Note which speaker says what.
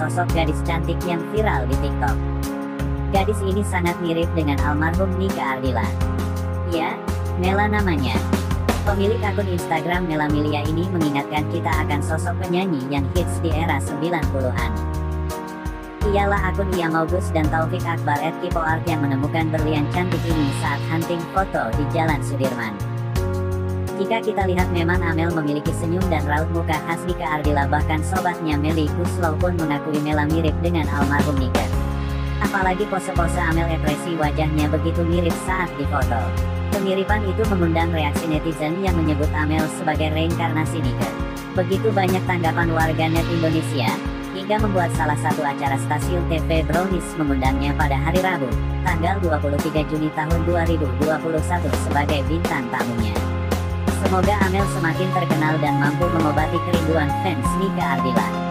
Speaker 1: sosok gadis cantik yang viral di TikTok. Gadis ini sangat mirip dengan almarhum Nika Ardila. Ya, Mela namanya. Pemilik akun Instagram Mela Milia ini mengingatkan kita akan sosok penyanyi yang hits di era 90-an. Ialah akun Ia Maugus dan Taufik Akbar at Kipo Art yang menemukan berlian cantik ini saat hunting foto di Jalan Sudirman. Jika kita lihat memang Amel memiliki senyum dan raut muka khas Nika Ardila bahkan sobatnya Meli Guslow pun mengakui Mela mirip dengan almarhum Nika. Apalagi pose-pose Amel ekspresi wajahnya begitu mirip saat difoto. Kemiripan itu mengundang reaksi netizen yang menyebut Amel sebagai reinkarnasi Nika. Begitu banyak tanggapan warganet Indonesia, hingga membuat salah satu acara stasiun TV Brownies mengundangnya pada hari Rabu, tanggal 23 Juni tahun 2021 sebagai bintang tamunya. Semoga Amel semakin terkenal dan mampu mengobati kerinduan fans Nika Ardila.